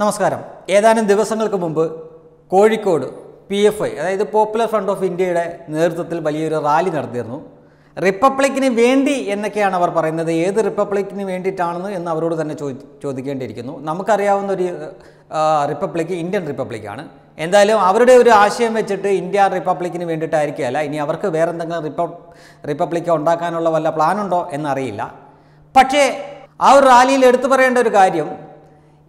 നമസ്കാരം. ഏതാനും ദിവസങ്ങൾക്ക് മുമ്പ് കോഴിക്കോട് പി എഫ് ഐ അതായത് പോപ്പുലർ ഫ്രണ്ട് ഓഫ് ഇന്ത്യയുടെ നേതൃത്വത്തിൽ വലിയൊരു റാലി നടത്തിയിരുന്നു. റിപ്പബ്ലിക്കിന് വേണ്ടി എന്നൊക്കെയാണ് അവർ പറയുന്നത്. ഏത് റിപ്പബ്ലിക്കിന് വേണ്ടിയിട്ടാണെന്ന് എന്ന് അവരോട് തന്നെ ചോദിക്കേണ്ടിയിരിക്കുന്നു. നമുക്കറിയാവുന്ന ഒരു റിപ്പബ്ലിക് റിപ്പബ്ലിക്ക് ഇന്ത്യൻ റിപ്പബ്ലിക്കാണ്. എന്തായാലും അവരുടെ ഒരു ആശയം വെച്ചിട്ട് ഇന്ത്യ റിപ്പബ്ലിക്കിന് വേണ്ടിയിട്ടായിരിക്കുകയല്ല ഇനി അവർക്ക് വേറെ എന്തെങ്കിലും റിപ്പ റിപ്പബ്ലിക്ക് ഉണ്ടാക്കാനുള്ള വല്ല പ്ലാനുണ്ടോ എന്നറിയില്ല. പക്ഷേ ആ ഒരു റാലിയിൽ എടുത്തു പറയേണ്ട ഒരു കാര്യം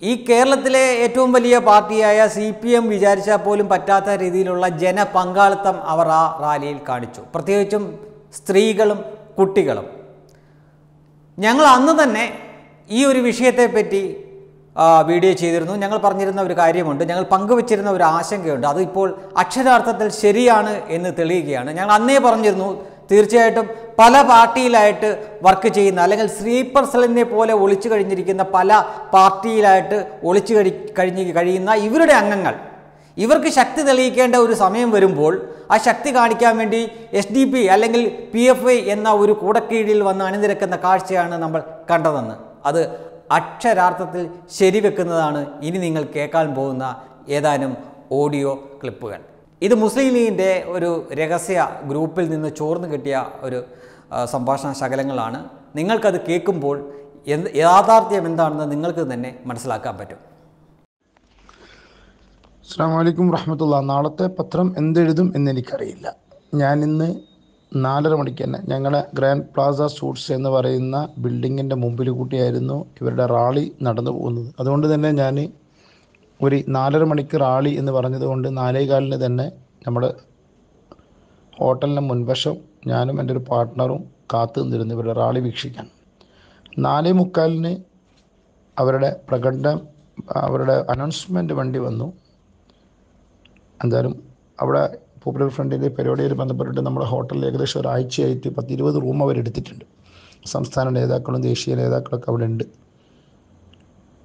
ഈ കേരളത്തിലെ ഏറ്റവും വലിയ പാർട്ടിയായ സി പി എം വിചാരിച്ചാൽ പോലും പറ്റാത്ത രീതിയിലുള്ള ജനപങ്കാളിത്തം അവർ ആ റാലിയിൽ കാണിച്ചു. പ്രത്യേകിച്ചും സ്ത്രീകളും കുട്ടികളും. ഞങ്ങൾ അന്ന് തന്നെ ഈ ഒരു വിഷയത്തെപ്പറ്റി വീഡിയോ ചെയ്തിരുന്നു. ഞങ്ങൾ പറഞ്ഞിരുന്ന ഒരു കാര്യമുണ്ട്. ഞങ്ങൾ പങ്കുവച്ചിരുന്ന ഒരു ആശങ്കയുണ്ട്. അതിപ്പോൾ അക്ഷരാർത്ഥത്തിൽ ശരിയാണ് എന്ന് തെളിയുകയാണ്. ഞങ്ങൾ അന്നേ പറഞ്ഞിരുന്നു തീർച്ചയായിട്ടും പല പാർട്ടിയിലായിട്ട് വർക്ക് ചെയ്യുന്ന അല്ലെങ്കിൽ സ്ലീപ്പർ സെല്ലിനെ പോലെ ഒളിച്ചു കഴിഞ്ഞിരിക്കുന്ന പല പാർട്ടിയിലായിട്ട് ഒളിച്ചു കഴി കഴിഞ്ഞ് കഴിയുന്ന ഇവരുടെ അംഗങ്ങൾ. ഇവർക്ക് ശക്തി തെളിയിക്കേണ്ട ഒരു സമയം വരുമ്പോൾ ആ ശക്തി കാണിക്കാൻ വേണ്ടി എസ് ഡി പി അല്ലെങ്കിൽ പി എഫ് ഐ എന്ന ഒരു കൂടക്കീഴിൽ വന്ന് അണിനിരക്കുന്ന കാഴ്ചയാണ് നമ്മൾ കണ്ടതെന്ന്. അത് അക്ഷരാർത്ഥത്തിൽ ശരിവെക്കുന്നതാണ് ഇനി നിങ്ങൾ കേൾക്കാൻ പോകുന്ന ഏതാനും ഓഡിയോ ക്ലിപ്പുകൾ. ഇത് മുസ്ലിം ലീഗിന്റെ ഒരു രഹസ്യ ഗ്രൂപ്പിൽ നിന്ന് ചോർന്നു കിട്ടിയ ഒരു സംഭാഷണ ശകലങ്ങളാണ്. നിങ്ങൾക്കത് കേൾക്കുമ്പോൾ എന്ത് യാഥാർത്ഥ്യം എന്താണെന്ന് നിങ്ങൾക്ക് തന്നെ മനസ്സിലാക്കാൻ പറ്റും. അസ്സാം വലൈക്കും വറഹമത്തുള്ള. നാളത്തെ പത്രം എന്തെഴുതും എന്നെനിക്കറിയില്ല. ഞാൻ ഇന്ന് നാലര മണിക്ക് തന്നെ ഞങ്ങളെ ഗ്രാൻഡ് പ്ലാസ സൂട്ട്സ് എന്ന് പറയുന്ന ബിൽഡിങ്ങിന്റെ മുമ്പിൽ കൂട്ടിയായിരുന്നു ഇവരുടെ റാളി നടന്നു പോകുന്നത്. അതുകൊണ്ട് തന്നെ ഞാൻ ഒരു നാലര മണിക്ക് റാളി എന്ന് പറഞ്ഞതുകൊണ്ട് നാലേകാലിന് തന്നെ നമ്മൾ ഹോട്ടലിന് മുൻവശം ഞാനും എന്റെ ഒരു പാർട്ട്ണറും കാത്തു നിന്നിരുന്നു ഇവരുടെ റാളി വീക്ഷിക്കാൻ. നാലേ മുക്കാലിന് അവരുടെ പ്രകടനം അവരുടെ അനൗൺസ്മെന്റ് വണ്ടി വന്നു. എന്തായാലും അവിടെ പോപ്പുലർ ഫ്രണ്ടിന്റെ പരിപാടിയിൽ ബന്ധപ്പെട്ടിട്ട് നമ്മുടെ ഹോട്ടലിൽ ഏകദേശം ഒരാഴ്ചയായിട്ട് പത്തിരുപത് റൂം അവരെടുത്തിട്ടുണ്ട്. സംസ്ഥാന നേതാക്കളും ദേശീയ നേതാക്കളൊക്കെ അവിടെ ഉണ്ട്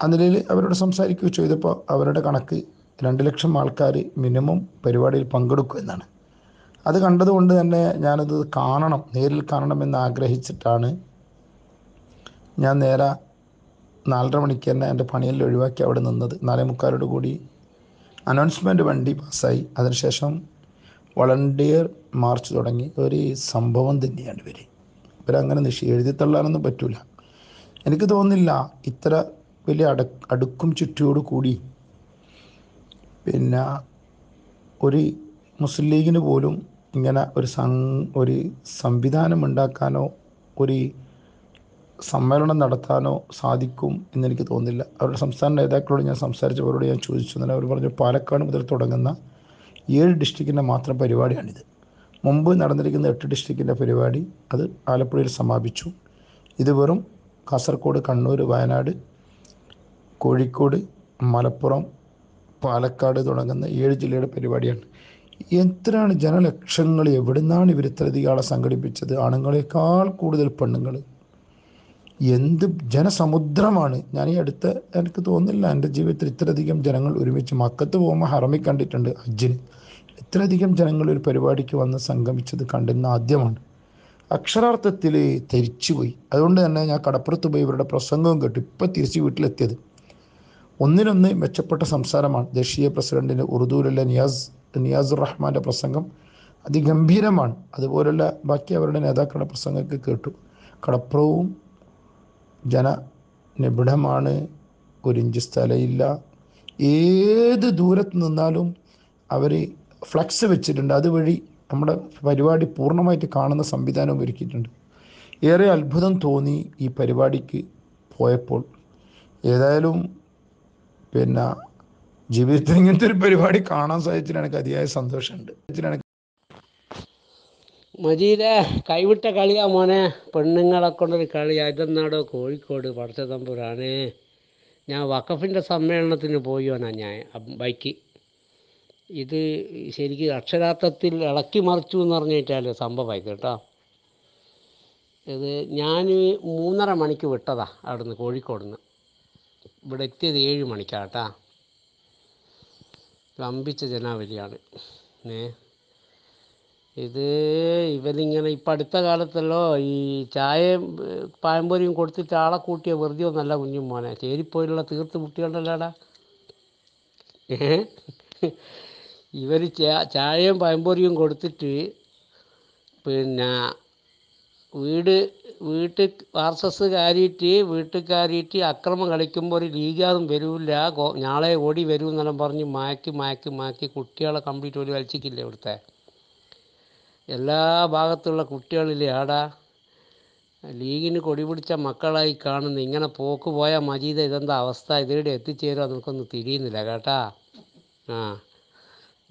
അതിൽ അവരോട് സംസാരിക്കുകയോ ചെയ്തപ്പോൾ അവരുടെ കണക്ക് രണ്ട് ലക്ഷം ആൾക്കാർ മിനിമം പരിപാടിയിൽ പങ്കെടുക്കും എന്നാണ്. അത് കണ്ടതുകൊണ്ട് തന്നെ ഞാനത് കാണണം നേരിൽ കാണണമെന്ന് ആഗ്രഹിച്ചിട്ടാണ് ഞാൻ നേരെ നാലര മണിക്ക് തന്നെ എന്റെ പണിയിൽ ഒഴിവാക്കി അവിടെ നിന്നത്. നാലേ മുക്കാലോട് കൂടി അനൗൺസ്മെന്റ് വണ്ടി പാസ്സായി. അതിനുശേഷം വളണ്ടിയർ മാർച്ച് തുടങ്ങി. ഒരു സംഭവം തന്നെയാണ് ഇവർ ഇവരങ്ങനെ നിഷ് എഴുതി തള്ളാനൊന്നും പറ്റില്ല എനിക്ക് തോന്നുന്നില്ല ഇത്ര വലിയ അട അടുക്കും ചുറ്റിയോട് കൂടി പിന്നെ ഒരു മുസ്ലിം ലീഗിന് പോലും ഇങ്ങനെ ഒരു സം ഒരു സംവിധാനം ഉണ്ടാക്കാനോ ഒരു സമ്മേളനം നടത്താനോ സാധിക്കും എന്നെനിക്ക് തോന്നുന്നില്ല. അവരുടെ സംസ്ഥാന നേതാക്കളോട് ഞാൻ സംസാരിച്ചവരോട് ഞാൻ ചോദിച്ചു. എന്നാൽ അവർ പറഞ്ഞു പാലക്കാട് മുതൽ തുടങ്ങുന്ന ഏഴ് ഡിസ്ട്രിക്റ്റിന്റെ മാത്രം പരിപാടിയാണിത്. മുമ്പ് നടന്നിരിക്കുന്ന എട്ട് ഡിസ്ട്രിക്റ്റിന്റെ പരിപാടി അത് ആലപ്പുഴയിൽ സമാപിച്ചു. ഇത് വെറും കാസർഗോഡ് കണ്ണൂർ വയനാട് കോഴിക്കോട് മലപ്പുറം പാലക്കാട് തുടങ്ങുന്ന ഏഴ് ജില്ലയുടെ പരിപാടിയാണ്. എത്രയാണ് ജനലക്ഷങ്ങൾ എവിടുന്നാണ് ഇവർ ഇത്രയധികം ആളെ സംഘടിപ്പിച്ചത്? ആണുങ്ങളെക്കാൾ കൂടുതൽ പെണ്ണുങ്ങൾ എന്ത് ജനസമുദ്രമാണ്. ഞാൻ ഈ അടുത്ത എനിക്ക് തോന്നുന്നില്ല എന്റെ ജീവിതത്തിൽ ഇത്രയധികം ജനങ്ങൾ ഒരുമിച്ച് മക്കത്ത് പോകുമ്പോൾ ഹറമി കണ്ടിട്ടുണ്ട് അജിന് ഇത്രയധികം ജനങ്ങൾ ഒരു പരിപാടിക്ക് വന്ന് സംഗമിച്ചത് കണ്ടിരുന്ന ആദ്യമാണ്. അക്ഷരാർത്ഥത്തിൽ തിരിച്ചുപോയി. അതുകൊണ്ട് തന്നെ ഞാൻ കടപ്പുറത്ത് പോയി ഇവരുടെ പ്രസംഗവും കേട്ടു. ഇപ്പം തിരിച്ച് വീട്ടിലെത്തിയത്. ഒന്നിനൊന്ന് മെച്ചപ്പെട്ട സംസാരമാണ്. ദേശീയ പ്രസിഡന്റിന്റെ ഉറുദുവിലുള്ള നിയാസ് നിയാസുർ റഹ്മാന്റെ പ്രസംഗം അതിഗംഭീരമാണ്. അതുപോലുള്ള ബാക്കി അവരുടെ നേതാക്കളുടെ പ്രസംഗമൊക്കെ കേട്ടു. കടപ്രവും ജന നിബിഡമാണ് ഒരിഞ്ച് സ്ഥലമില്ല ഏത് ദൂരത്ത് നിന്നാലും അവർ ഫ്ലക്സ് വെച്ചിട്ടുണ്ട്. അതുവഴി നമ്മുടെ പരിപാടി പൂർണമായിട്ട് കാണുന്ന സംവിധാനവും ഒരുക്കിയിട്ടുണ്ട്. ഏറെ അത്ഭുതം തോന്നി ഈ പരിപാടിക്ക് പോയപ്പോൾ. ഏതായാലും പിന്നെ ജീവിതത്തിൽ ഇങ്ങനത്തെ ഒരു പരിപാടി കാണാൻ സാധിച്ചതിൽ എനിക്ക് അതിയായ സന്തോഷമുണ്ട്. മജീദ് കൈവിട്ട കളിയാ മോനെ. പെണ്ണുങ്ങളെ കൊണ്ടൊരു കളി ഇതെന്നാടോ കോഴിക്കോട് പടച്ച തമ്പുരാനെ. ഞാൻ വഖഫിന്റെ സമ്മേളനത്തിന് പോയോനാ ഞാൻ ബൈക്ക്. ഇത് ശരിക്ക് അക്ഷരാർത്ഥത്തിൽ ഇളക്കി മറിച്ചു എന്ന് പറഞ്ഞിട്ടാൽ സംഭവമായി കേട്ടോ. ഇത് ഞാൻ മൂന്നര മണിക്ക് വിട്ടതാ അവിടുന്ന് കോഴിക്കോട് നിന്ന് ഇവിടെ എത്തിയത് ഏഴ് മണിക്കാട്ടാ. വമ്പിച്ച ജനാവലിയാണ്. ഏ? ഇത് ഇവനിങ്ങനെ ഇപ്പം അടുത്ത കാലത്തല്ലോ ഈ ചായയും പായംപൊരിയും പായമ്പൊരിയും കൊടുത്തിട്ട് ആളെ കൂട്ടിയ വെറുതെ ഒന്നല്ല കുഞ്ഞും മോനെ. ചേരിപ്പോയിലുള്ള തീർത്ത് കുട്ടികളുണ്ടല്ലോടാ. ഇവർ ചായയും പഴംപൊരിയും കൊടുത്തിട്ട് പിന്നെ വീട് വീട്ടിൽ ആർ എസ് എസ് കയറിയിട്ട് വീട്ടിൽ കയറിയിട്ട് അക്രമം കളിക്കുമ്പോൾ ഒരു ലീഗാറും വരില്ല. ഞാളെ ഓടി വരും എന്നെല്ലാം പറഞ്ഞ് മാക്കി മാക്കി മാക്കി കുട്ടികളെ കംപ്ലീറ്റ് ഒരു വലിച്ചിക്കില്ല ഇവിടുത്തെ? എല്ലാ ഭാഗത്തുള്ള കുട്ടികളില്ലേ ആടാ? ലീഗിന് കൊടി പിടിച്ച മക്കളായി കാണുന്നു ഇങ്ങനെ പോക്ക് പോയ മജീദ് ഇതെന്താ അവസ്ഥ? ഇതിവിടെ എത്തിച്ചേരുക നമുക്കൊന്നും തിരിയുന്നില്ല കേട്ടാ. ആ.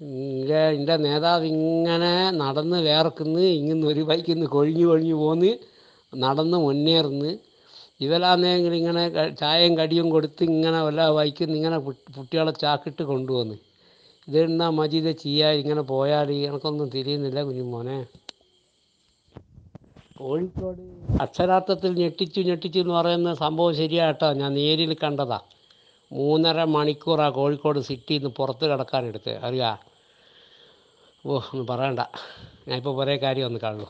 ഇന്റെ എന്റെ നേതാവ് ഇങ്ങനെ നടന്ന് വേർക്കുന്ന് ഇങ്ങനെ ഒരു ബൈക്കിന്ന് കൊഴിഞ്ഞു കൊഴിഞ്ഞു പോന്ന് നടന്ന് മുന്നേറുന്ന്. ഇവലാന്നെങ്കിൽ ഇങ്ങനെ ചായയും കടിയും കൊടുത്ത് ഇങ്ങനെ വല്ല ബൈക്കിന്ന് ഇങ്ങനെ കുട്ടികളെ ചാക്കിട്ട് കൊണ്ടുവന്ന് ഇതെന്നാ മജീദ് ചെയ്യാ ഇങ്ങനെ പോയാൽ എനിക്കൊന്നും തിരിയുന്നില്ല കുഞ്ഞുമോനെ. കോഴിക്കോട് അക്ഷരാർത്ഥത്തിൽ ഞെട്ടിച്ചു ഞെട്ടിച്ചു എന്ന് പറയുന്ന സംഭവം ശരിയാട്ടോ ഞാൻ നേരിൽ കണ്ടതാ. മൂന്നര മണിക്കൂറാണ് കോഴിക്കോട് സിറ്റിയിൽ നിന്ന് പുറത്ത് കിടക്കാനെടുത്ത് അറിയാ? ഓ ഒന്നും പറയണ്ട. ഞാനിപ്പോൾ കുറേ കാര്യം ഒന്ന് കാണുള്ളൂ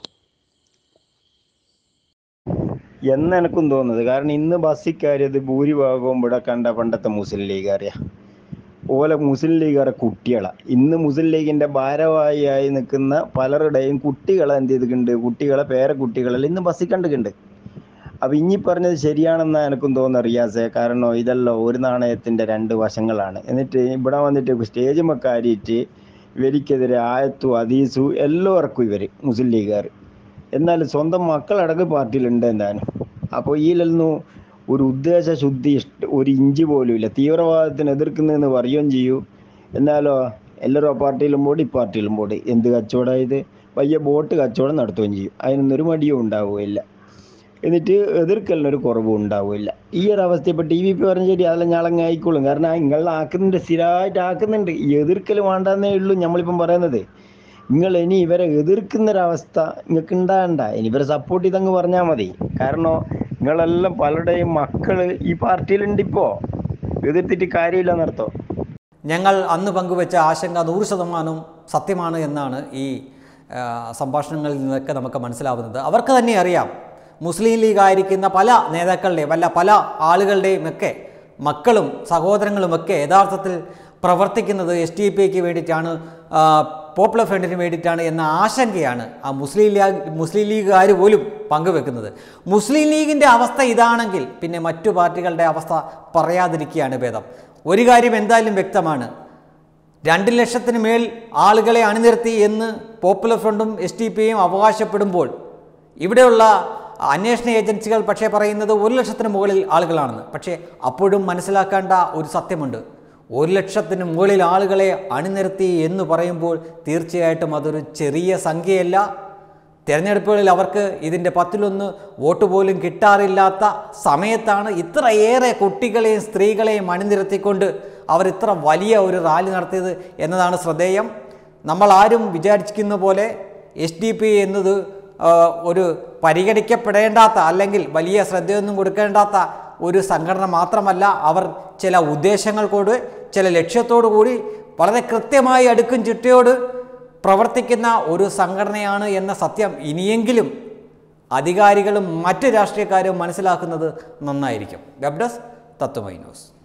എന്ന് എനക്കും തോന്നുന്നത്. കാരണം ഇന്ന് ബസ്സിൽ കയറിയത് ഭൂരിഭാഗവും ഇവിടെ കണ്ട പണ്ടത്തെ മുസ്ലിം ലീഗുകാരെയാ ഓലെ മുസ്ലിം ലീഗാറെ കുട്ടികളാ. ഇന്ന് മുസ്ലിം ലീഗിന്റെ ഭാരവാഹിയായി നിൽക്കുന്ന പലരുടെയും കുട്ടികളെ എന്ത് ചെയ്തിട്ടുണ്ട്? കുട്ടികളെ പേരക്കുട്ടികളെല്ലാം ഇന്ന് ബസ്സിൽ കണ്ടിട്ടുണ്ട്. അപ്പൊ ഇനി പറഞ്ഞത് ശരിയാണെന്ന് എനിക്കും തോന്നുന്നു റിയാസെ. കാരണം ഇതല്ലോ ഒരു നാണയത്തിന്റെ രണ്ട് വശങ്ങളാണ്. എന്നിട്ട് ഇവിടെ വന്നിട്ട് സ്റ്റേജ് കയറിയിട്ട് ഇവർക്കെതിരെ ആയത്തു അതീസു എല്ലാവർക്കും ഇവർ മുസ്ലിം ലീഗുകാർ എന്നാൽ സ്വന്തം മക്കളടക്കം പാർട്ടിയിലുണ്ട് എന്താനും അപ്പോൾ ഇതിലൊന്നും ഒരു ഉദ്ദേശ ശുദ്ധി ഇഷ്ട ഒരു ഇഞ്ചി പോലും ഇല്ല. തീവ്രവാദത്തിന് എതിർക്കുന്നതെന്ന് പറയുകയും ചെയ്യൂ. എന്നാലോ എല്ലാവരും ആ പാർട്ടിയിലും പോടി ഈ പാർട്ടിയിലും പോടി എന്ത് കച്ചവടമായത് വലിയ ബോട്ട് കച്ചവടം നടത്തുകയും ചെയ്യും. അതിനൊന്നൊരു മടിയും ഉണ്ടാവുകയില്ല. എന്നിട്ട് എതിർക്കലിനൊരു കുറവും ഉണ്ടാവില്ല ഈ ഒരു അവസ്ഥ ഇപ്പൊ ടി വി പി പറഞ്ഞ ശരി അതെല്ലാം ഞാളങ്ങ് ആയിക്കോളും. കാരണം നിങ്ങൾ ആക്കുന്നുണ്ട് സ്ഥിരമായിട്ട് ആക്കുന്നുണ്ട്. എതിർക്കൽ വേണ്ടെന്നേ ഉള്ളൂ നമ്മളിപ്പം പറയുന്നത്. നിങ്ങൾ ഇനി ഇവരെ എതിർക്കുന്നൊരവസ്ഥ നിങ്ങൾക്ക് ഉണ്ടാകണ്ട. ഇനി ഇവരെ സപ്പോർട്ട് ചെയ്തങ്ങ് പറഞ്ഞാൽ മതി. കാരണം നിങ്ങളെല്ലാം പലരുടെയും മക്കൾ ഈ പാർട്ടിയിലുണ്ട് ഇപ്പോ. എതിർത്തിട്ട് കാര്യമില്ല നടത്തോ ഞങ്ങൾ അന്ന് പങ്കുവെച്ച ആശങ്ക നൂറ് ശതമാനം സത്യമാണ് എന്നാണ് ഈ സംഭാഷണങ്ങളിൽ നിന്നൊക്കെ നമുക്ക് മനസ്സിലാവുന്നത്. അവർക്ക് തന്നെ അറിയാം. മുസ്ലിം ലീഗ് ആയിരിക്കുന്ന പല നേതാക്കളുടെയും അല്ല പല ആളുകളുടെയും ഒക്കെ മക്കളും സഹോദരങ്ങളുമൊക്കെ യഥാർത്ഥത്തിൽ പ്രവർത്തിക്കുന്നത് എസ് ടി പിക്ക് വേണ്ടിയിട്ടാണ് പോപ്പുലർ ഫ്രണ്ടിന് വേണ്ടിയിട്ടാണ് എന്ന ആശങ്കയാണ് ആ മുസ്ലിം ലീഗ് മുസ്ലിം ലീഗുകാർ പോലും പങ്കുവെക്കുന്നത്. മുസ്ലിം ലീഗിന്റെ അവസ്ഥ ഇതാണെങ്കിൽ പിന്നെ മറ്റു പാർട്ടികളുടെ അവസ്ഥ പറയാതിരിക്കുകയാണ് ഭേദം. ഒരു കാര്യം എന്തായാലും വ്യക്തമാണ്. രണ്ട് ലക്ഷത്തിന് മേൽ ആളുകളെ അണിനിർത്തി എന്ന് പോപ്പുലർ ഫ്രണ്ടും എസ് ടി പിയും അവകാശപ്പെടുമ്പോൾ ഇവിടെയുള്ള അന്വേഷണ ഏജൻസികൾ പക്ഷേ പറയുന്നത് ഒരു ലക്ഷത്തിന് മുകളിൽ ആളുകളാണെന്ന്. പക്ഷേ അപ്പോഴും മനസ്സിലാക്കേണ്ട ഒരു സത്യമുണ്ട്. ഒരു ലക്ഷത്തിന് മുകളിൽ ആളുകളെ അണിനിരത്തി എന്ന് പറയുമ്പോൾ തീർച്ചയായിട്ടും അതൊരു ചെറിയ സംഖ്യയല്ല. തിരഞ്ഞെടുപ്പുകളിൽ അവർക്ക് ഇതിന്റെ പത്തിലൊന്ന് വോട്ട് പോലും കിട്ടാറില്ലാത്ത സമയത്താണ് ഇത്രയേറെ കുട്ടികളെയും സ്ത്രീകളെയും അണിനിരത്തിക്കൊണ്ട് അവർ ഇത്ര വലിയ ഒരു റാലി നടത്തിയത് എന്നതാണ് ശ്രദ്ധേയം. നമ്മൾ ആരും വിചാരിച്ചിരിക്കുന്ന പോലെ എസ് ഡി പി എന്നത് ഒരു പരിഗണിക്കപ്പെടേണ്ടാത്ത അല്ലെങ്കിൽ വലിയ ശ്രദ്ധയൊന്നും കൊടുക്കേണ്ടാത്ത ഒരു സംഘടന മാത്രമല്ല അവർ ചില ഉദ്ദേശങ്ങൾക്കോട് ചില ലക്ഷ്യത്തോടു കൂടി വളരെ കൃത്യമായി അടുക്കും ചിട്ടയോട് പ്രവർത്തിക്കുന്ന ഒരു സംഘടനയാണ് എന്ന സത്യം ഇനിയെങ്കിലും അധികാരികളും മറ്റ് രാഷ്ട്രീയക്കാരും മനസ്സിലാക്കുന്നത് നന്നായിരിക്കും. വെബ് ഡെസ്ക് തത്വമൈ ന്യൂസ്